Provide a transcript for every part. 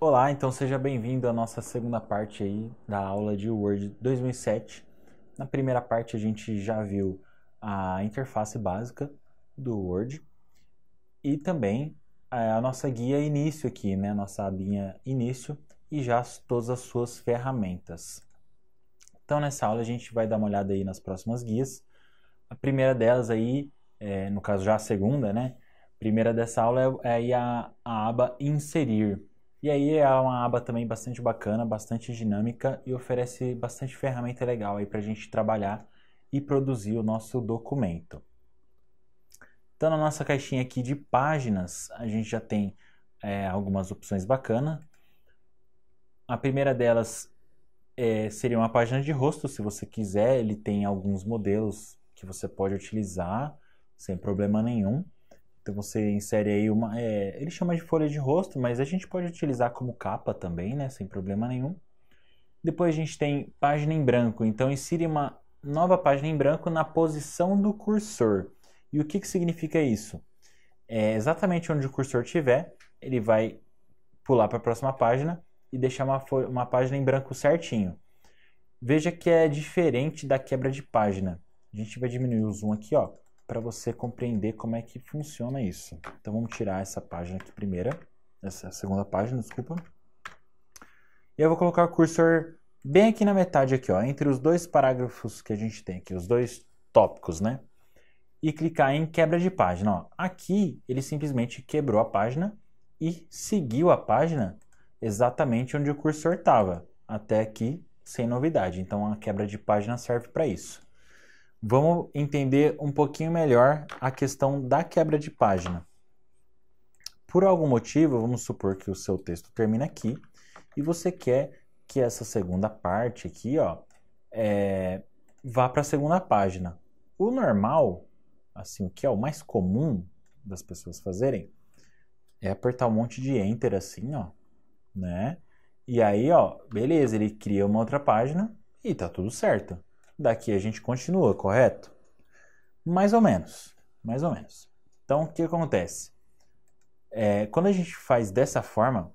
Olá, então seja bem-vindo à nossa segunda parte aí da aula de Word 2007. Na primeira parte a gente já viu a interface básica do Word e também é, a nossa guia início aqui, né, nossa abinha início e já todas as suas ferramentas. Então nessa aula a gente vai dar uma olhada aí nas próximas guias. A primeira delas aí, é, no caso já a segunda, né, a primeira dessa aula é, é a, a aba inserir. E aí é uma aba também bastante bacana, bastante dinâmica e oferece bastante ferramenta legal aí para a gente trabalhar e produzir o nosso documento. Então na nossa caixinha aqui de páginas a gente já tem é, algumas opções bacanas. A primeira delas é, seria uma página de rosto, se você quiser, ele tem alguns modelos que você pode utilizar sem problema nenhum. Então você insere aí uma. É, ele chama de folha de rosto, mas a gente pode utilizar como capa também, né? Sem problema nenhum. Depois a gente tem página em branco. Então insire uma nova página em branco na posição do cursor. E o que, que significa isso? É exatamente onde o cursor estiver, ele vai pular para a próxima página e deixar uma, uma página em branco certinho. Veja que é diferente da quebra de página. A gente vai diminuir o zoom aqui, ó para você compreender como é que funciona isso. Então vamos tirar essa página aqui primeira, essa segunda página, desculpa. E eu vou colocar o cursor bem aqui na metade aqui, ó, entre os dois parágrafos que a gente tem aqui, os dois tópicos, né? E clicar em quebra de página, ó. Aqui ele simplesmente quebrou a página e seguiu a página exatamente onde o cursor estava, até aqui sem novidade. Então a quebra de página serve para isso. Vamos entender um pouquinho melhor a questão da quebra de página. Por algum motivo, vamos supor que o seu texto termina aqui e você quer que essa segunda parte aqui, ó, é, vá para a segunda página. O normal, assim, o que é o mais comum das pessoas fazerem, é apertar um monte de enter assim, ó, né? E aí, ó, beleza, ele cria uma outra página e tá tudo certo. Daqui a gente continua, correto? Mais ou menos, mais ou menos. Então, o que acontece? É, quando a gente faz dessa forma,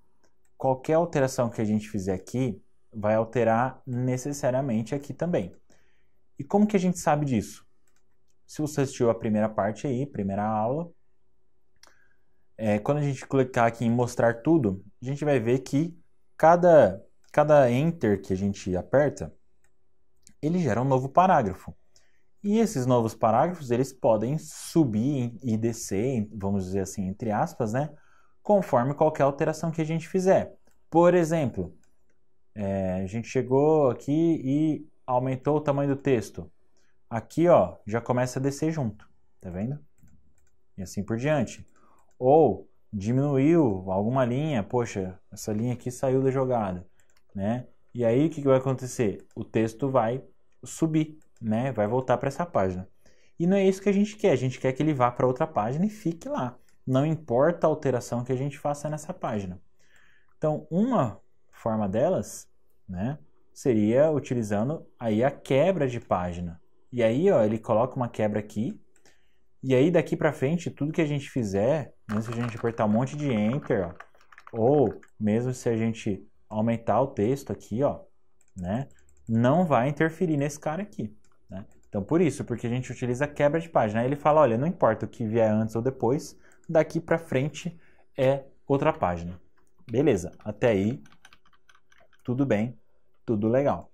qualquer alteração que a gente fizer aqui vai alterar necessariamente aqui também. E como que a gente sabe disso? Se você assistiu a primeira parte aí, primeira aula, é, quando a gente clicar aqui em mostrar tudo, a gente vai ver que cada, cada enter que a gente aperta, ele gera um novo parágrafo. E esses novos parágrafos, eles podem subir e descer, vamos dizer assim, entre aspas, né? Conforme qualquer alteração que a gente fizer. Por exemplo, é, a gente chegou aqui e aumentou o tamanho do texto. Aqui, ó, já começa a descer junto, tá vendo? E assim por diante. Ou diminuiu alguma linha, poxa, essa linha aqui saiu da jogada, né? E aí o que, que vai acontecer? O texto vai subir, né? Vai voltar para essa página. E não é isso que a gente quer. A gente quer que ele vá para outra página e fique lá. Não importa a alteração que a gente faça nessa página. Então, uma forma delas, né, seria utilizando aí a quebra de página. E aí, ó, ele coloca uma quebra aqui. E aí daqui para frente, tudo que a gente fizer, mesmo se a gente apertar um monte de enter, ó, ou mesmo se a gente aumentar o texto aqui, ó, né, não vai interferir nesse cara aqui. Né? Então, por isso, porque a gente utiliza quebra de página. Aí ele fala, olha, não importa o que vier antes ou depois, daqui para frente é outra página. Beleza, até aí tudo bem, tudo legal.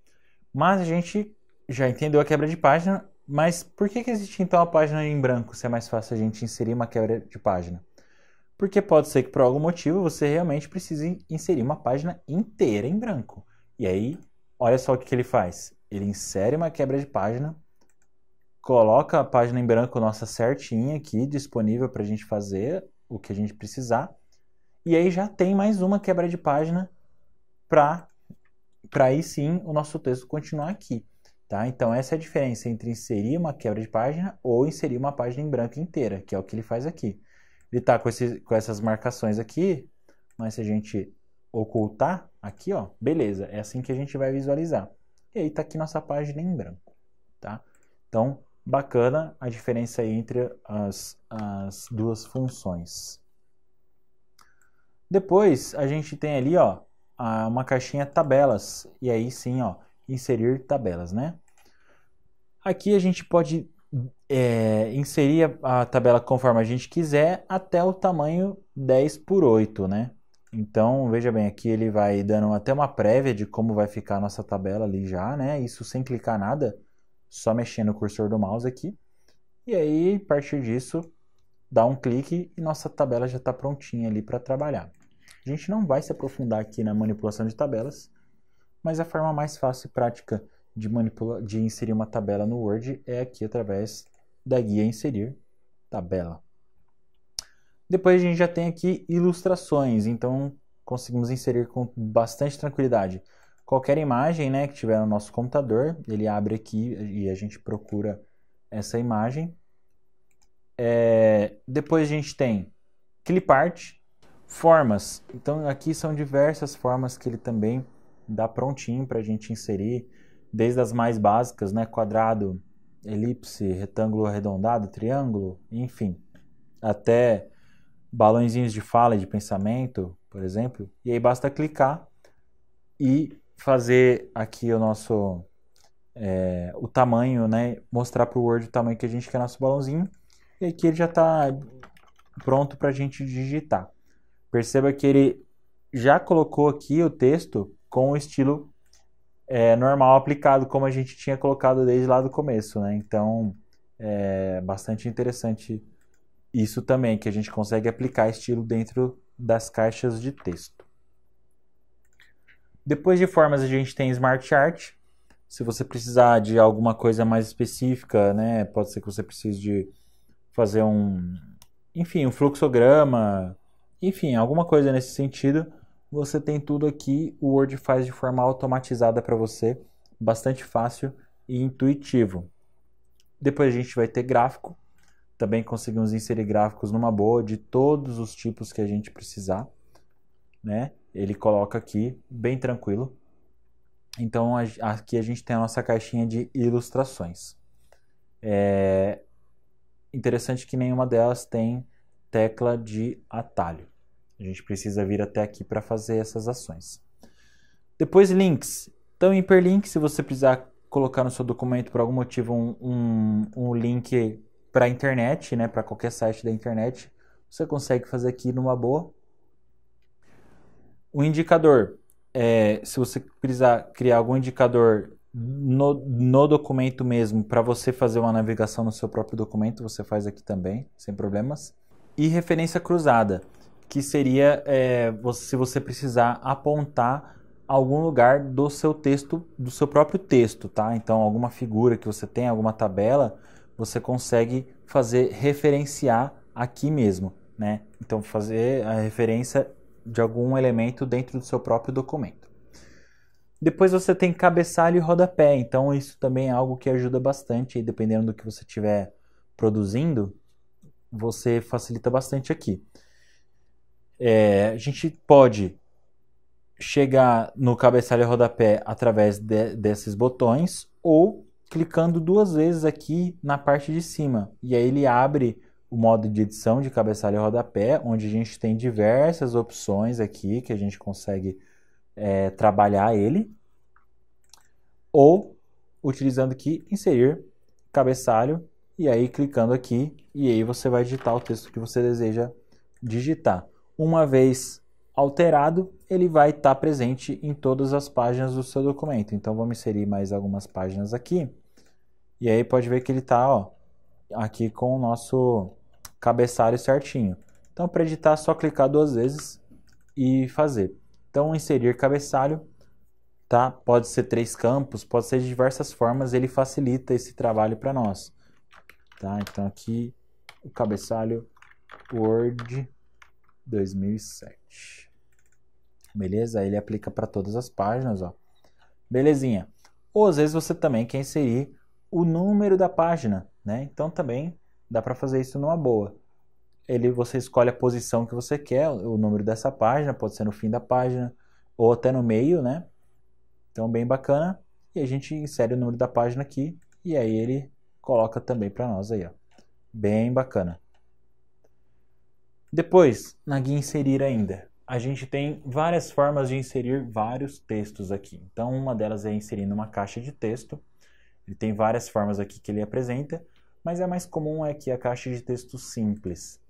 Mas a gente já entendeu a quebra de página, mas por que, que existe então a página em branco se é mais fácil a gente inserir uma quebra de página? Porque pode ser que por algum motivo você realmente precise inserir uma página inteira em branco. E aí Olha só o que, que ele faz. Ele insere uma quebra de página, coloca a página em branco nossa certinha aqui, disponível para a gente fazer o que a gente precisar. E aí já tem mais uma quebra de página para aí sim o nosso texto continuar aqui. Tá? Então essa é a diferença entre inserir uma quebra de página ou inserir uma página em branco inteira, que é o que ele faz aqui. Ele está com, com essas marcações aqui, mas se a gente ocultar, aqui ó, beleza, é assim que a gente vai visualizar. E aí tá aqui nossa página em branco, tá? Então, bacana a diferença entre as, as duas funções. Depois a gente tem ali, ó, uma caixinha tabelas e aí sim, ó, inserir tabelas, né? Aqui a gente pode é, inserir a, tabela conforme a gente quiser até o tamanho 10 por 8, né? Então, veja bem, aqui ele vai dando até uma prévia de como vai ficar a nossa tabela ali já, né? Isso sem clicar nada, só mexendo o cursor do mouse aqui. E aí, a partir disso, dá um clique e nossa tabela já está prontinha ali para trabalhar. A gente não vai se aprofundar aqui na manipulação de tabelas, mas a forma mais fácil e prática de, manipula de inserir uma tabela no Word é aqui através da guia Inserir Tabela. Depois a gente já tem aqui ilustrações, então conseguimos inserir com bastante tranquilidade. Qualquer imagem né, que tiver no nosso computador, ele abre aqui e a gente procura essa imagem. É, depois a gente tem clipart, formas. Então aqui são diversas formas que ele também dá prontinho para a gente inserir, desde as mais básicas, né, quadrado, elipse, retângulo arredondado, triângulo, enfim, até balãozinhos de fala e de pensamento, por exemplo. E aí basta clicar e fazer aqui o nosso é, o tamanho, né? Mostrar para o Word o tamanho que a gente quer nosso balãozinho. E aqui ele já está pronto para a gente digitar. Perceba que ele já colocou aqui o texto com o estilo é, normal aplicado, como a gente tinha colocado desde lá do começo, né? Então, é bastante interessante isso também, que a gente consegue aplicar estilo dentro das caixas de texto. Depois de formas, a gente tem Smart Art. Se você precisar de alguma coisa mais específica, né? Pode ser que você precise de fazer um, enfim, um fluxograma, enfim, alguma coisa nesse sentido. Você tem tudo aqui, o Word faz de forma automatizada para você, bastante fácil e intuitivo. Depois a gente vai ter gráfico, também conseguimos inserir gráficos numa boa de todos os tipos que a gente precisar, né? Ele coloca aqui bem tranquilo. Então aqui a gente tem a nossa caixinha de ilustrações. É interessante que nenhuma delas tem tecla de atalho. A gente precisa vir até aqui para fazer essas ações. Depois links. Então, hiperlink, se você precisar colocar no seu documento por algum motivo um, um, um link para a internet, né, para qualquer site da internet, você consegue fazer aqui numa boa. O indicador, é, se você precisar criar algum indicador no, no documento mesmo, para você fazer uma navegação no seu próprio documento, você faz aqui também, sem problemas. E referência cruzada, que seria é, se você precisar apontar algum lugar do seu texto, do seu próprio texto, tá? Então, alguma figura que você tem, alguma tabela, você consegue fazer referenciar aqui mesmo, né? Então fazer a referência de algum elemento dentro do seu próprio documento. Depois você tem cabeçalho e rodapé, então isso também é algo que ajuda bastante, dependendo do que você estiver produzindo, você facilita bastante aqui. É, a gente pode chegar no cabeçalho e rodapé através de, desses botões ou clicando duas vezes aqui na parte de cima. E aí ele abre o modo de edição de cabeçalho e rodapé, onde a gente tem diversas opções aqui que a gente consegue é, trabalhar ele. Ou utilizando aqui inserir cabeçalho e aí clicando aqui e aí você vai digitar o texto que você deseja digitar. Uma vez alterado, ele vai estar presente em todas as páginas do seu documento. Então vamos inserir mais algumas páginas aqui. E aí pode ver que ele está ó, aqui com o nosso cabeçalho certinho. Então para editar é só clicar duas vezes e fazer. Então inserir cabeçalho, tá? Pode ser três campos, pode ser de diversas formas, ele facilita esse trabalho para nós. Tá? Então aqui o cabeçalho Word 2007. Beleza? Ele aplica para todas as páginas, ó. Belezinha. Ou às vezes você também quer inserir o número da página, né? Então também dá para fazer isso numa boa. Ele você escolhe a posição que você quer, o número dessa página, pode ser no fim da página ou até no meio, né? Então bem bacana. E a gente insere o número da página aqui e aí ele coloca também para nós aí, ó. Bem bacana. Depois, na guia inserir ainda, a gente tem várias formas de inserir vários textos aqui. Então, uma delas é inserir numa caixa de texto. Ele tem várias formas aqui que ele apresenta, mas a mais comum é aqui a caixa de texto simples.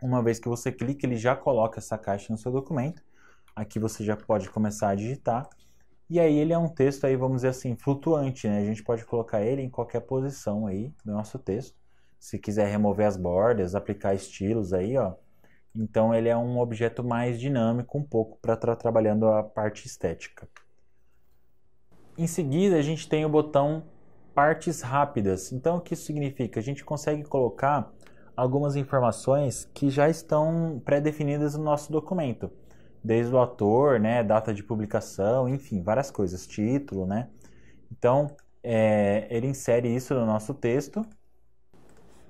Uma vez que você clica, ele já coloca essa caixa no seu documento. Aqui você já pode começar a digitar. E aí ele é um texto aí, vamos dizer assim, flutuante, né? A gente pode colocar ele em qualquer posição aí do nosso texto. Se quiser remover as bordas, aplicar estilos aí, ó. Então ele é um objeto mais dinâmico um pouco para estar trabalhando a parte estética. Em seguida, a gente tem o botão partes rápidas. Então o que isso significa? A gente consegue colocar algumas informações que já estão pré-definidas no nosso documento desde o autor, né, data de publicação, enfim, várias coisas, título, né? Então, é, ele insere isso no nosso texto.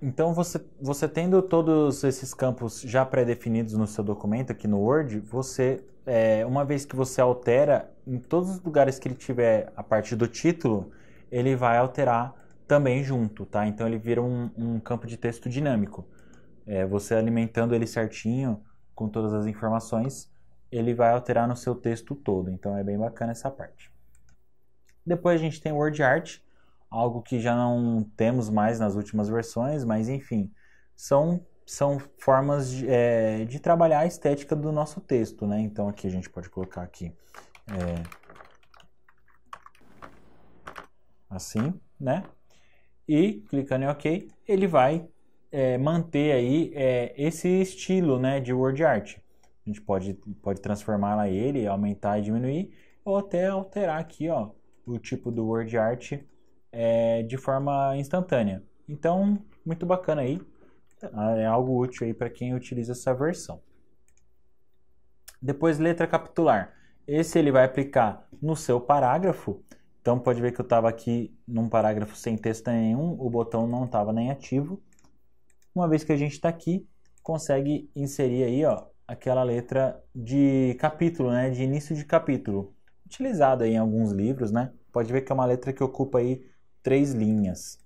Então, você, você tendo todos esses campos já pré-definidos no seu documento aqui no Word, você, é, uma vez que você altera, em todos os lugares que ele tiver a parte do título, ele vai alterar também junto, tá? Então, ele vira um, um campo de texto dinâmico. É, você alimentando ele certinho com todas as informações, ele vai alterar no seu texto todo. Então é bem bacana essa parte. Depois a gente tem o Word Art, algo que já não temos mais nas últimas versões, mas enfim, são, são formas de, é, de trabalhar a estética do nosso texto, né? Então aqui a gente pode colocar aqui é, assim, né? E clicando em OK, ele vai é, manter aí é, esse estilo, né, de word art. A gente pode, pode transformar ele, aumentar e diminuir, ou até alterar aqui ó, o tipo do word art é, de forma instantânea. Então, muito bacana aí. É algo útil aí para quem utiliza essa versão. Depois, letra capitular. Esse ele vai aplicar no seu parágrafo. Então, pode ver que eu estava aqui num parágrafo sem texto nenhum, o botão não estava nem ativo. Uma vez que a gente está aqui, consegue inserir aí ó, aquela letra de capítulo, né, de início de capítulo, utilizada em alguns livros, né? Pode ver que é uma letra que ocupa aí três linhas.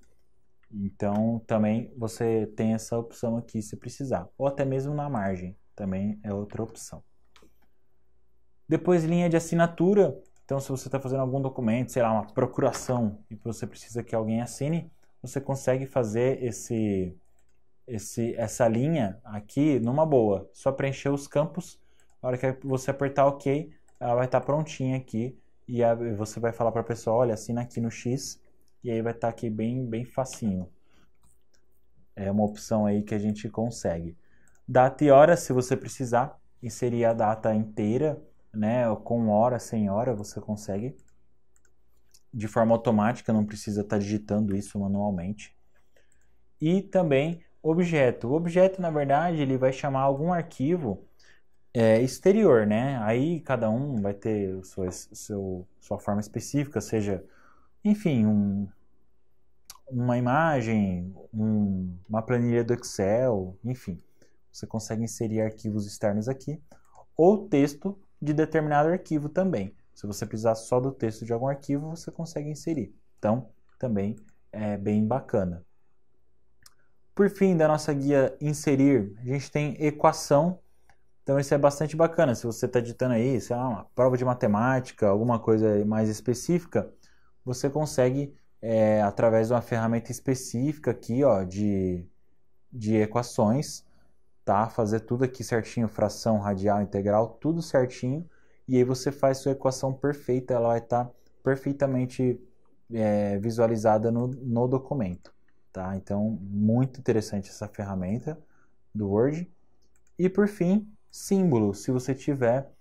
Então, também você tem essa opção aqui se precisar, ou até mesmo na margem, também é outra opção. Depois, linha de assinatura. Então, se você está fazendo algum documento, sei lá, uma procuração, e você precisa que alguém assine, você consegue fazer esse esse, essa linha aqui numa boa. Só preencher os campos. Na hora que você apertar OK, ela vai estar tá prontinha aqui. E você vai falar para a pessoa, olha, assina aqui no X. E aí vai estar tá aqui bem, bem facinho. É uma opção aí que a gente consegue. Data e hora, se você precisar, inserir a data inteira, né? Com hora, sem hora, você consegue. De forma automática, não precisa estar tá digitando isso manualmente. E também objeto. O objeto, na verdade, ele vai chamar algum arquivo é, exterior, né? Aí cada um vai ter sua, sua forma específica, seja, enfim, um, uma imagem, um, uma planilha do Excel, enfim. Você consegue inserir arquivos externos aqui, ou texto de determinado arquivo também. Se você precisar só do texto de algum arquivo, você consegue inserir. Então, também é bem bacana. Por fim, da nossa guia inserir, a gente tem equação. Então isso é bastante bacana. Se você está digitando aí, sei lá, uma prova de matemática, alguma coisa mais específica, você consegue, é, através de uma ferramenta específica aqui, ó, de, de equações, tá? Fazer tudo aqui certinho, fração, radial, integral, tudo certinho. E aí você faz sua equação perfeita, ela vai estar tá perfeitamente é, visualizada no, no documento. Tá? Então, muito interessante essa ferramenta do Word. E por fim, símbolo. Se você tiver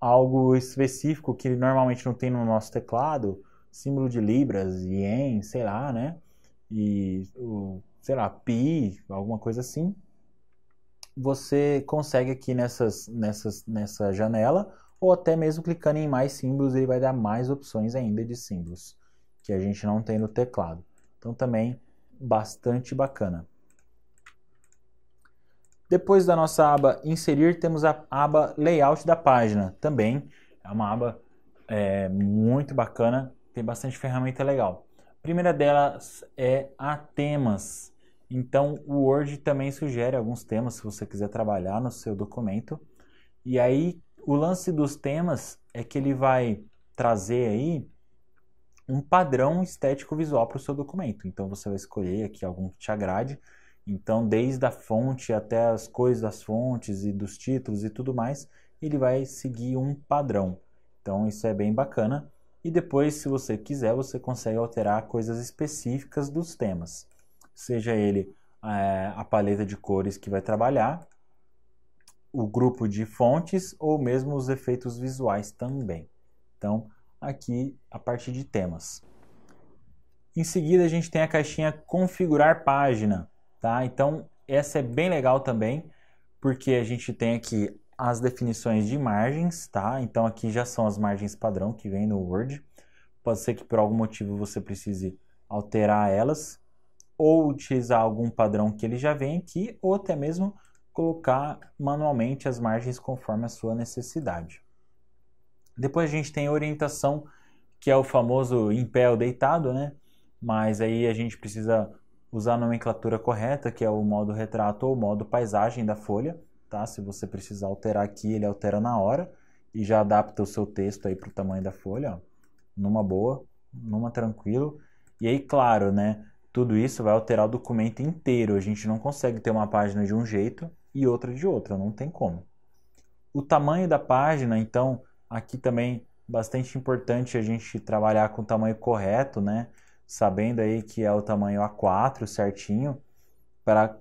algo específico que normalmente não tem no nosso teclado, símbolo de libras, ien, sei lá, né? E, sei lá, pi, alguma coisa assim. Você consegue aqui nessas, nessas, nessa janela, ou até mesmo clicando em mais símbolos, ele vai dar mais opções ainda de símbolos que a gente não tem no teclado. Então também bastante bacana. Depois da nossa aba inserir, temos a aba layout da página. Também é uma aba é, muito bacana, tem bastante ferramenta legal. A primeira delas é a temas. Então o Word também sugere alguns temas se você quiser trabalhar no seu documento. E aí, o lance dos temas é que ele vai trazer aí um padrão estético visual para o seu documento. Então, você vai escolher aqui algum que te agrade. Então, desde a fonte até as coisas das fontes e dos títulos e tudo mais, ele vai seguir um padrão. Então, isso é bem bacana. E depois, se você quiser, você consegue alterar coisas específicas dos temas. Seja ele é, a paleta de cores que vai trabalhar, o grupo de fontes ou mesmo os efeitos visuais também. Então, aqui a parte de temas. Em seguida, a gente tem a caixinha configurar página, tá? Então, essa é bem legal também, porque a gente tem aqui as definições de margens, tá? Então, aqui já são as margens padrão que vem no Word. Pode ser que por algum motivo você precise alterar elas ou utilizar algum padrão que ele já vem aqui, ou até mesmo colocar manualmente as margens conforme a sua necessidade. Depois a gente tem a orientação, que é o famoso em pé ou deitado, né? Mas aí a gente precisa usar a nomenclatura correta, que é o modo retrato ou modo paisagem da folha, tá? Se você precisar alterar aqui, ele altera na hora e já adapta o seu texto aí para o tamanho da folha, ó, numa boa, numa tranquilo. E aí, claro, né? Tudo isso vai alterar o documento inteiro. A gente não consegue ter uma página de um jeito e outra de outra, não tem como. O tamanho da página, então, aqui também bastante importante a gente trabalhar com o tamanho correto, né? Sabendo aí que é o tamanho A4 certinho, para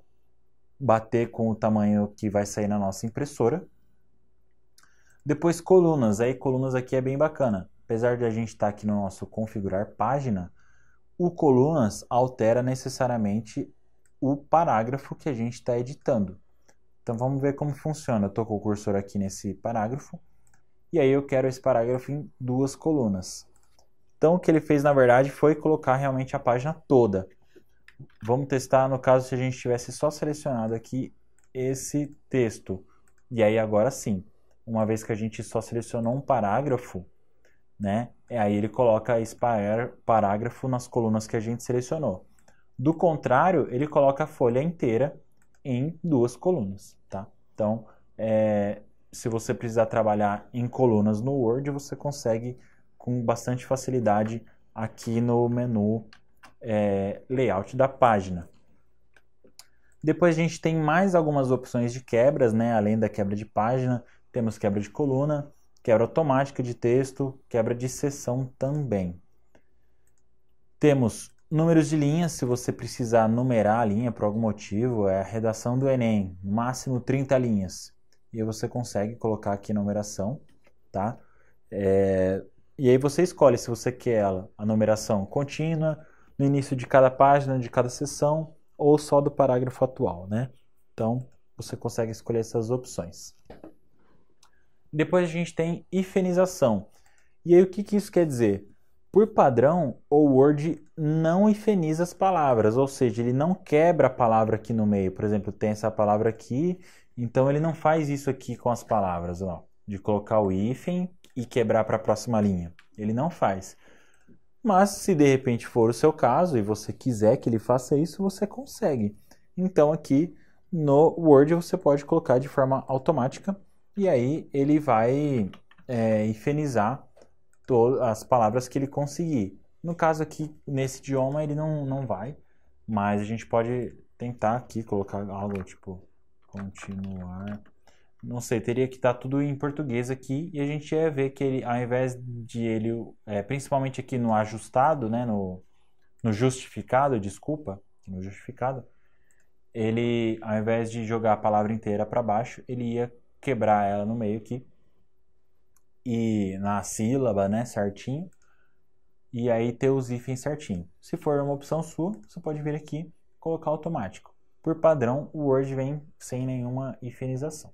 bater com o tamanho que vai sair na nossa impressora. Depois colunas, aí colunas aqui é bem bacana. Apesar de a gente estar tá aqui no nosso configurar página, o colunas altera necessariamente o parágrafo que a gente está editando. Então vamos ver como funciona. Estou com o cursor aqui nesse parágrafo e aí eu quero esse parágrafo em duas colunas. Então o que ele fez na verdade foi colocar realmente a página toda. Vamos testar no caso se a gente tivesse só selecionado aqui esse texto. E aí agora sim, uma vez que a gente só selecionou um parágrafo, né? E aí ele coloca esse parágrafo nas colunas que a gente selecionou. Do contrário, ele coloca a folha inteira em duas colunas, tá? Então, é, se você precisar trabalhar em colunas no Word, você consegue com bastante facilidade aqui no menu é, layout da página. Depois a gente tem mais algumas opções de quebras, né? Além da quebra de página, temos quebra de coluna, quebra automática de texto, quebra de seção também. Temos números de linhas, se você precisar numerar a linha por algum motivo, é a redação do Enem, máximo 30 linhas. E você consegue colocar aqui a numeração, tá? É... E aí você escolhe se você quer ela, a numeração contínua, no início de cada página, de cada seção, ou só do parágrafo atual, né? Então, você consegue escolher essas opções. Depois a gente tem hifenização. E aí o que, que isso quer dizer? Por padrão, o Word não hifeniza as palavras, ou seja, ele não quebra a palavra aqui no meio. Por exemplo, tem essa palavra aqui, então ele não faz isso aqui com as palavras, ó, de colocar o hífen e quebrar para a próxima linha. Ele não faz. Mas se de repente for o seu caso e você quiser que ele faça isso, você consegue. Então aqui no Word você pode colocar de forma automática e aí ele vai é, infernizar as palavras que ele conseguir. No caso aqui, nesse idioma, ele não, não vai, mas a gente pode tentar aqui colocar algo tipo continuar. Não sei, teria que estar tudo em português aqui e a gente ia ver que ele, ao invés de ele, é, principalmente aqui no ajustado, né, no, no justificado, desculpa, no justificado, ele, ao invés de jogar a palavra inteira para baixo, ele ia quebrar ela no meio aqui e na sílaba, né, certinho. E aí ter os hífens certinho. Se for uma opção sua, você pode vir aqui colocar automático. Por padrão, o Word vem sem nenhuma hifenização.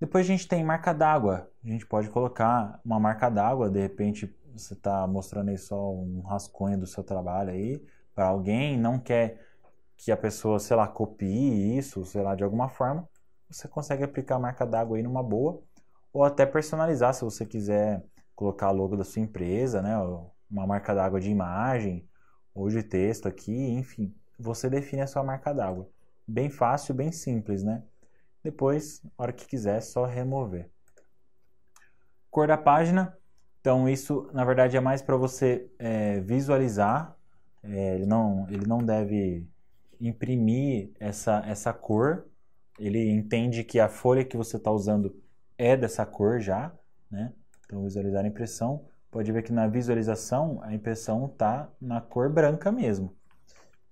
Depois a gente tem marca d'água. A gente pode colocar uma marca d'água, de repente você está mostrando aí só um rascunho do seu trabalho aí para alguém, não quer que a pessoa, sei lá, copie isso, sei lá, de alguma forma você consegue aplicar a marca d'água aí numa boa, ou até personalizar se você quiser colocar a logo da sua empresa, né, uma marca d'água de imagem ou de texto aqui, enfim, você define a sua marca d'água. Bem fácil, bem simples, né? Depois, hora que quiser, é só remover. Cor da página. Então, isso, na verdade, é mais para você é, visualizar. É, ele, não, ele não deve imprimir essa, essa cor. Ele entende que a folha que você está usando é dessa cor já. Né? Então, visualizar a impressão. Pode ver que na visualização, a impressão está na cor branca mesmo.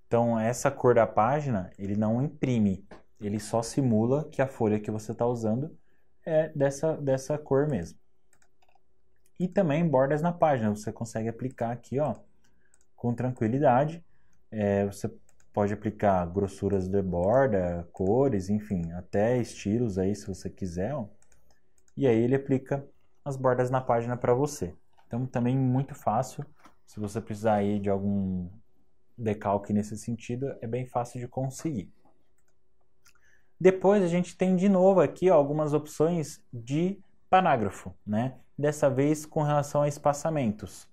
Então, essa cor da página, ele não imprime, ele só simula que a folha que você está usando é dessa, dessa cor mesmo. E também bordas na página, você consegue aplicar aqui ó, com tranquilidade. É, você pode aplicar grossuras de borda, cores, enfim, até estilos aí se você quiser. Ó. E aí ele aplica as bordas na página para você. Então também muito fácil, se você precisar aí de algum decalque nesse sentido, é bem fácil de conseguir. Depois a gente tem de novo aqui ó, algumas opções de parágrafo, né? Dessa vez com relação a espaçamentos.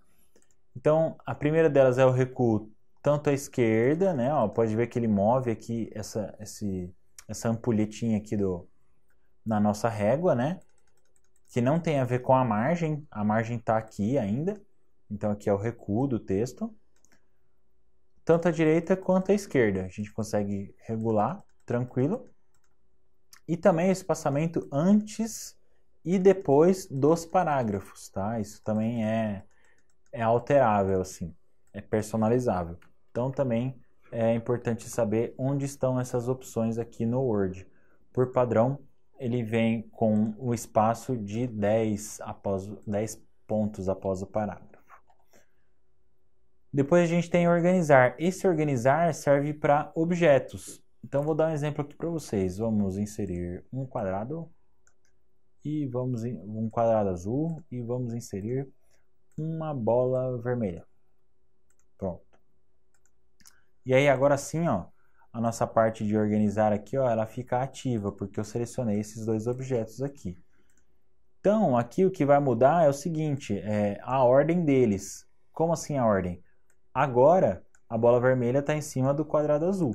Então, a primeira delas é o recuo tanto à esquerda, né? Ó, pode ver que ele move aqui essa, esse, essa ampulhetinha aqui do, na nossa régua, né? Que não tem a ver com a margem, a margem está aqui ainda. Então, aqui é o recuo do texto tanto à direita quanto à esquerda. A gente consegue regular tranquilo. E também o espaçamento antes e depois dos parágrafos, tá? Isso também é, é alterável, assim, é personalizável. Então também é importante saber onde estão essas opções aqui no Word. Por padrão, ele vem com o espaço de 10, após, 10 pontos após o parágrafo. Depois a gente tem organizar. Esse organizar serve para objetos. Então vou dar um exemplo aqui para vocês. Vamos inserir um quadrado e vamos um quadrado azul e vamos inserir uma bola vermelha. E aí agora sim, ó, a nossa parte de organizar aqui, ó, ela fica ativa porque eu selecionei esses dois objetos aqui. Então, aqui o que vai mudar é o seguinte, é a ordem deles. Como assim a ordem? Agora, a bola vermelha está em cima do quadrado azul.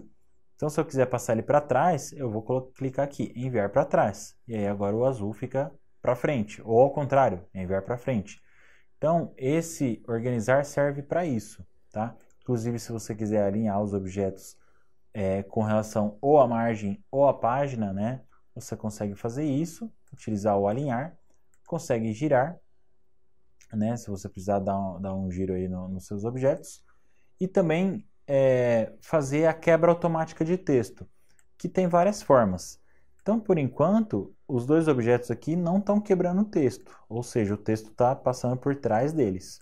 Então, se eu quiser passar ele para trás, eu vou clicar aqui, enviar para trás. E aí agora o azul fica para frente. Ou ao contrário, enviar para frente. Então, esse organizar serve para isso. Tá? Inclusive, se você quiser alinhar os objetos é, com relação ou à margem ou à página, né, você consegue fazer isso, utilizar o alinhar, consegue girar, né, se você precisar dar um, dar um giro aí no, nos seus objetos e também é, fazer a quebra automática de texto, que tem várias formas. Então, por enquanto, os dois objetos aqui não estão quebrando o texto, ou seja, o texto está passando por trás deles.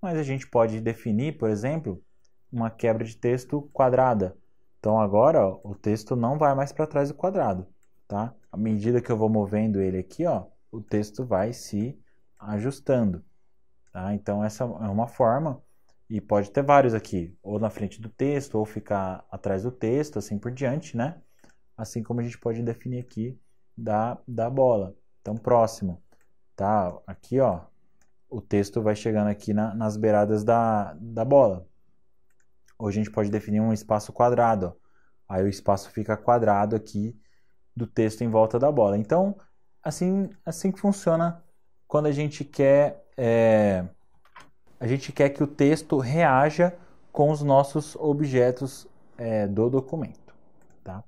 Mas a gente pode definir, por exemplo, uma quebra de texto quadrada. Então agora ó, o texto não vai mais para trás do quadrado, tá? À medida que eu vou movendo ele aqui, ó, o texto vai se ajustando, tá? Então essa é uma forma e pode ter vários aqui, ou na frente do texto, ou ficar atrás do texto, assim por diante, né? Assim como a gente pode definir aqui da, da bola. Então, próximo, tá? Aqui, ó, o texto vai chegando aqui na, nas beiradas da, da bola. Ou a gente pode definir um espaço quadrado, ó. Aí o espaço fica quadrado aqui do texto em volta da bola. Então, assim, assim que funciona quando a gente quer... É, a gente quer que o texto reaja com os nossos objetos é, do documento. Tá?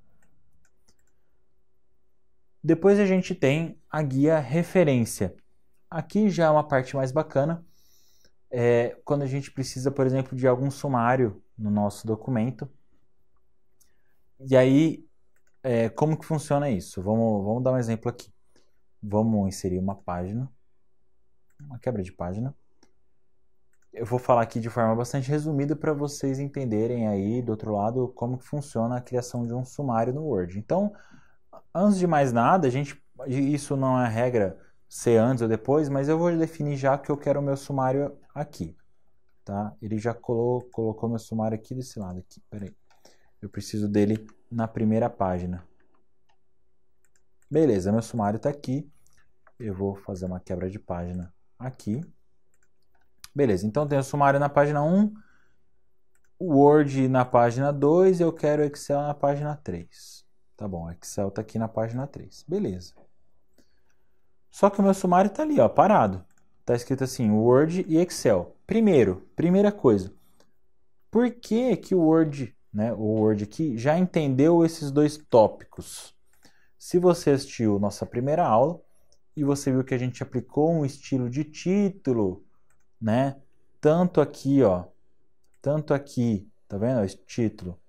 Depois a gente tem a guia referência. Aqui já é uma parte mais bacana, é, quando a gente precisa, por exemplo, de algum sumário no nosso documento. E aí, é, como que funciona isso? Vamos, vamos dar um exemplo aqui. Vamos inserir uma página, uma quebra de página eu vou falar aqui de forma bastante resumida para vocês entenderem aí do outro lado como que funciona a criação de um sumário no Word. Então, antes de mais nada, a gente isso não é regra ser antes ou depois, mas eu vou definir já que eu quero o meu sumário aqui, tá? Ele já colocou, meu sumário aqui desse lado aqui. Peraí. Eu preciso dele na primeira página. Beleza, meu sumário está aqui. Eu vou fazer uma quebra de página aqui. Beleza, então tem o sumário na página 1, o Word na página 2 e eu quero o Excel na página 3. Tá bom, Excel está aqui na página 3. Beleza. Só que o meu sumário está ali, ó, parado. Está escrito assim, Word e Excel. Primeiro, primeira coisa, por que, que o Word, né, o Word aqui, já entendeu esses dois tópicos? Se você assistiu nossa primeira aula e você viu que a gente aplicou um estilo de título, né, tanto aqui, ó, tanto aqui, tá vendo, esse título,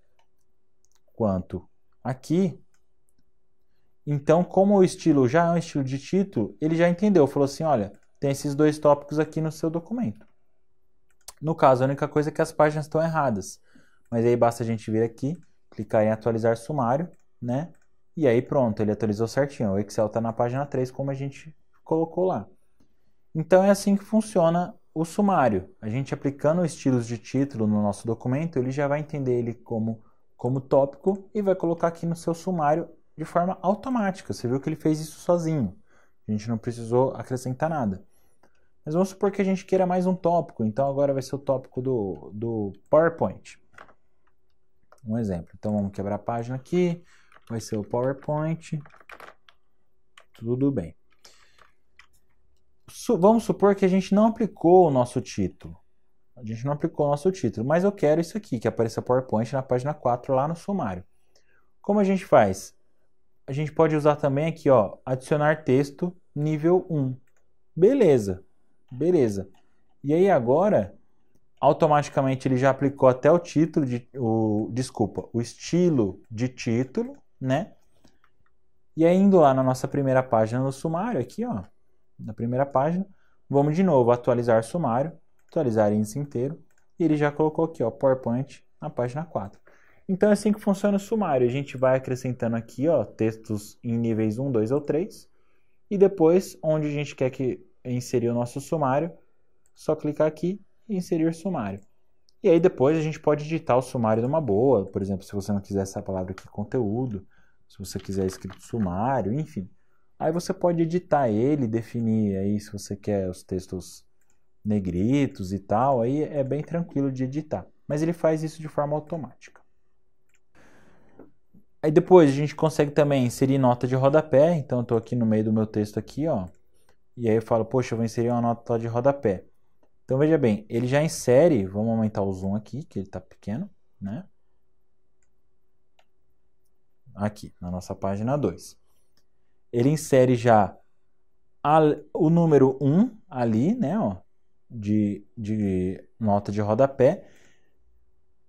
quanto aqui, então, como o estilo já é um estilo de título, ele já entendeu, falou assim, olha, tem esses dois tópicos aqui no seu documento. No caso, a única coisa é que as páginas estão erradas. Mas aí basta a gente vir aqui, clicar em atualizar sumário, né? E aí pronto, ele atualizou certinho. O Excel está na página 3, como a gente colocou lá. Então é assim que funciona o sumário. A gente aplicando estilos de título no nosso documento, ele já vai entender ele como, como tópico e vai colocar aqui no seu sumário de forma automática. Você viu que ele fez isso sozinho. A gente não precisou acrescentar nada. Mas vamos supor que a gente queira mais um tópico. Então agora vai ser o tópico do, do PowerPoint. Um exemplo. Então vamos quebrar a página aqui. Vai ser o PowerPoint. Tudo bem. vamos supor que a gente não aplicou o nosso título. A gente não aplicou o nosso título, mas eu quero isso aqui, que apareça PowerPoint na página 4 lá no sumário. Como a gente faz? A gente pode usar também aqui, ó, adicionar texto nível 1. Beleza, beleza. E aí agora, automaticamente ele já aplicou até o título, de, o, desculpa, o estilo de título, né? E aí indo lá na nossa primeira página no sumário, aqui, ó, na primeira página, vamos de novo atualizar sumário, atualizar índice inteiro, e ele já colocou aqui, ó, PowerPoint na página 4. Então é assim que funciona o sumário. A gente vai acrescentando aqui ó, textos em níveis 1, 2 ou 3. E depois, onde a gente quer que inserir o nosso sumário, só clicar aqui e inserir sumário. E aí depois a gente pode editar o sumário numa boa. Por exemplo, se você não quiser essa palavra aqui, conteúdo. Se você quiser escrito sumário, enfim. Aí você pode editar ele, definir aí se você quer os textos negritos e tal. Aí é bem tranquilo de editar. Mas ele faz isso de forma automática. Aí depois a gente consegue também inserir nota de rodapé. Então eu estou aqui no meio do meu texto aqui, ó. E aí eu falo, poxa, eu vou inserir uma nota de rodapé. Então veja bem, ele já insere, vamos aumentar o zoom aqui, que ele está pequeno, né? Aqui, na nossa página 2. Ele insere já a, o número 1 ali, né, ó, de, de nota de rodapé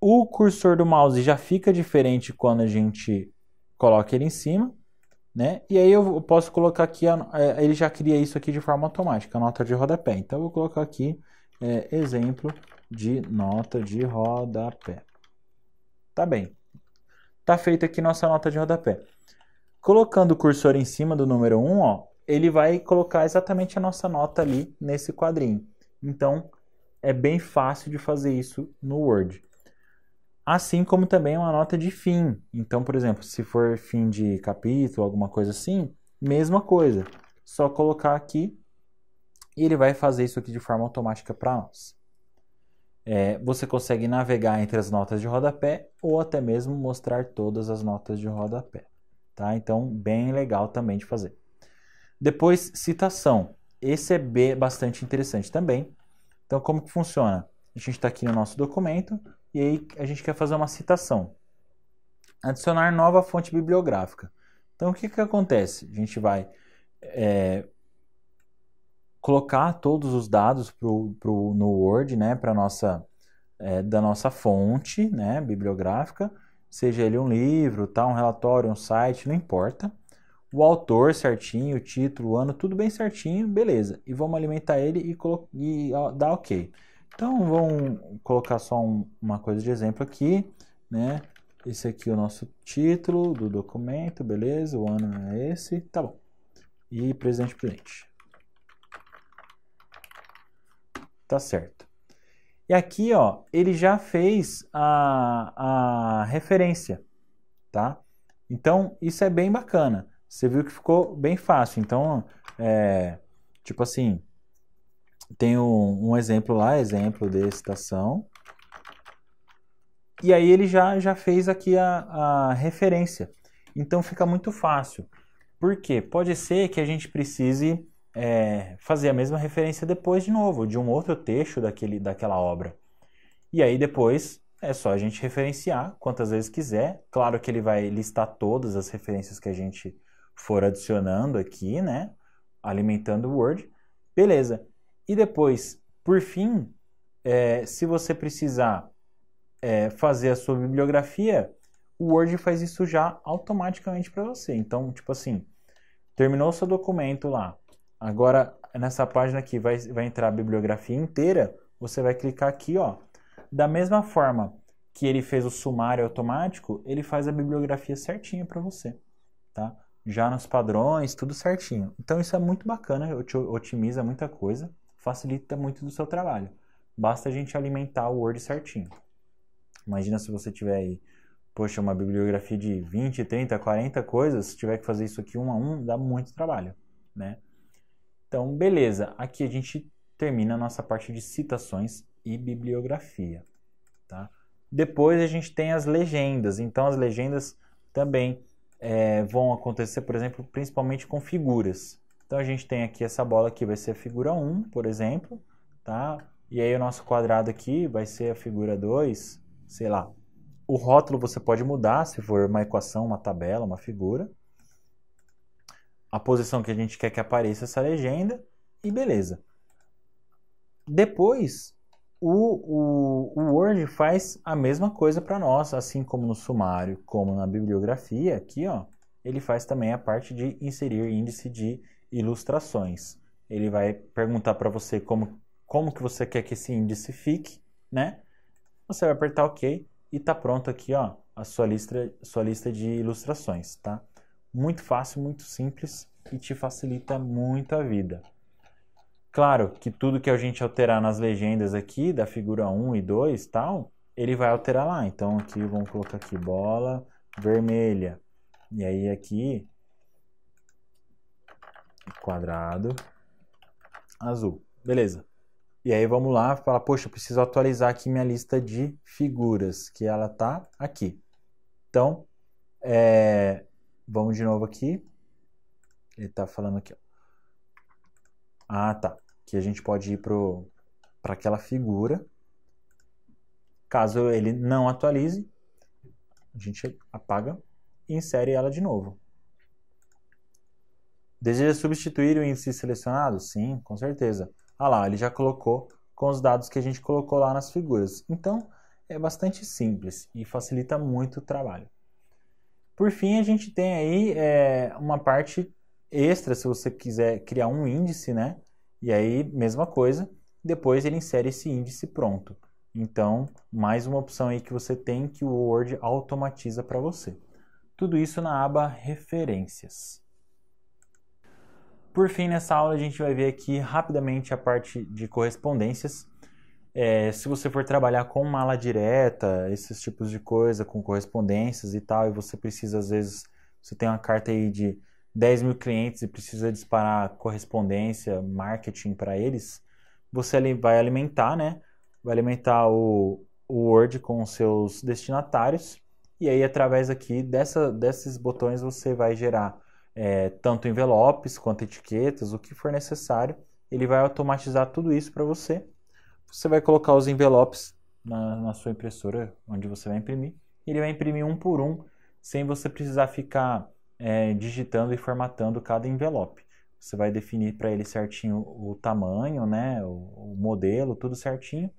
o cursor do mouse já fica diferente quando a gente coloca ele em cima, né? E aí eu posso colocar aqui, a, é, ele já cria isso aqui de forma automática, a nota de rodapé. Então eu vou colocar aqui é, exemplo de nota de rodapé. Tá bem. Tá feita aqui nossa nota de rodapé. Colocando o cursor em cima do número 1, ó, ele vai colocar exatamente a nossa nota ali nesse quadrinho. Então, é bem fácil de fazer isso no Word assim como também uma nota de fim. Então, por exemplo, se for fim de capítulo, alguma coisa assim, mesma coisa. Só colocar aqui e ele vai fazer isso aqui de forma automática para nós. É, você consegue navegar entre as notas de rodapé ou até mesmo mostrar todas as notas de rodapé. Tá? Então, bem legal também de fazer. Depois, citação. Esse é bastante interessante também. Então, como que funciona? A gente está aqui no nosso documento, e aí a gente quer fazer uma citação. Adicionar nova fonte bibliográfica. Então o que, que acontece? A gente vai é, colocar todos os dados pro, pro, no Word, né, para nossa é, da nossa fonte, né, bibliográfica, seja ele um livro, tá, um relatório, um site, não importa. O autor certinho, o título, o ano, tudo bem certinho, beleza. E vamos alimentar ele e, e dar OK. Então vamos colocar só um, uma coisa de exemplo aqui, né? Esse aqui é o nosso título do documento, beleza? O ano é esse, tá bom. E presente cliente. Tá certo. E aqui, ó, ele já fez a, a referência, tá? Então, isso é bem bacana. Você viu que ficou bem fácil. Então, é, tipo assim, tem um, um exemplo lá, exemplo de citação. E aí ele já, já fez aqui a, a referência. Então fica muito fácil. Por quê? Pode ser que a gente precise é, fazer a mesma referência depois de novo, de um outro texto daquele, daquela obra. E aí depois é só a gente referenciar quantas vezes quiser. Claro que ele vai listar todas as referências que a gente for adicionando aqui, né? Alimentando o Word. Beleza. E depois, por fim, é, se você precisar é, fazer a sua bibliografia, o Word faz isso já automaticamente para você. Então, tipo assim, terminou seu documento lá. Agora, nessa página aqui vai, vai entrar a bibliografia inteira. Você vai clicar aqui, ó. Da mesma forma que ele fez o sumário automático, ele faz a bibliografia certinha para você, tá? Já nos padrões, tudo certinho. Então isso é muito bacana, otimiza muita coisa, facilita muito do seu trabalho. Basta a gente alimentar o Word certinho. Imagina se você tiver aí, poxa, uma bibliografia de 20, 30, 40 coisas, se tiver que fazer isso aqui um a um, dá muito trabalho, né? Então, beleza. Aqui a gente termina a nossa parte de citações e bibliografia, tá? Depois a gente tem as legendas. Então, as legendas também é, vão acontecer, por exemplo, principalmente com figuras. Então, a gente tem aqui essa bola aqui, vai ser a figura 1, por exemplo, tá? E aí o nosso quadrado aqui vai ser a figura 2, sei lá. O rótulo você pode mudar, se for uma equação, uma tabela, uma figura. A posição que a gente quer que apareça essa legenda e beleza. Depois, o, o, o Word faz a mesma coisa para nós, assim como no sumário, como na bibliografia, aqui ó, ele faz também a parte de inserir índice de ilustrações. Ele vai perguntar para você como, como que você quer que esse índice fique, né? Você vai apertar OK e tá pronto aqui, ó, a sua lista, sua lista de ilustrações, tá? Muito fácil, muito simples e te facilita muito a vida. Claro que tudo que a gente alterar nas legendas aqui, da figura 1 e 2 tal, ele vai alterar lá. Então aqui vamos colocar aqui bola vermelha. E aí aqui quadrado azul. Beleza. E aí vamos lá, falar, poxa, eu preciso atualizar aqui minha lista de figuras, que ela tá aqui. Então, é, vamos de novo aqui. Ele tá falando aqui, ó. Ah, tá que a gente pode ir para aquela figura. Caso ele não atualize, a gente apaga e insere ela de novo. Deseja substituir o índice selecionado? Sim, com certeza. Ah lá, ele já colocou com os dados que a gente colocou lá nas figuras. Então, é bastante simples e facilita muito o trabalho. Por fim, a gente tem aí é, uma parte extra, se você quiser criar um índice, né? E aí, mesma coisa, depois ele insere esse índice pronto. Então, mais uma opção aí que você tem que o Word automatiza para você. Tudo isso na aba Referências. Por fim, nessa aula a gente vai ver aqui rapidamente a parte de correspondências. É, se você for trabalhar com mala direta, esses tipos de coisa, com correspondências e tal, e você precisa, às vezes, você tem uma carta aí de 10 mil clientes e precisa disparar correspondência, marketing para eles, você vai alimentar, né? Vai alimentar o, o Word com os seus destinatários e aí através aqui dessa, desses botões você vai gerar é, tanto envelopes quanto etiquetas, o que for necessário. Ele vai automatizar tudo isso para você. Você vai colocar os envelopes na, na sua impressora, onde você vai imprimir. E ele vai imprimir um por um, sem você precisar ficar é, digitando e formatando cada envelope. Você vai definir para ele certinho o tamanho, né, o, o, modelo, tudo certinho,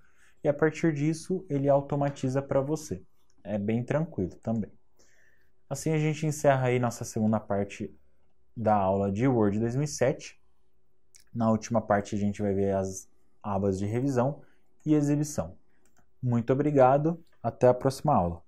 e a partir disso ele automatiza para você. É bem tranquilo também. Assim a gente encerra aí nossa segunda parte da aula de Word 2007. Na última parte a gente vai ver as abas de revisão e exibição. Muito obrigado, até a próxima aula.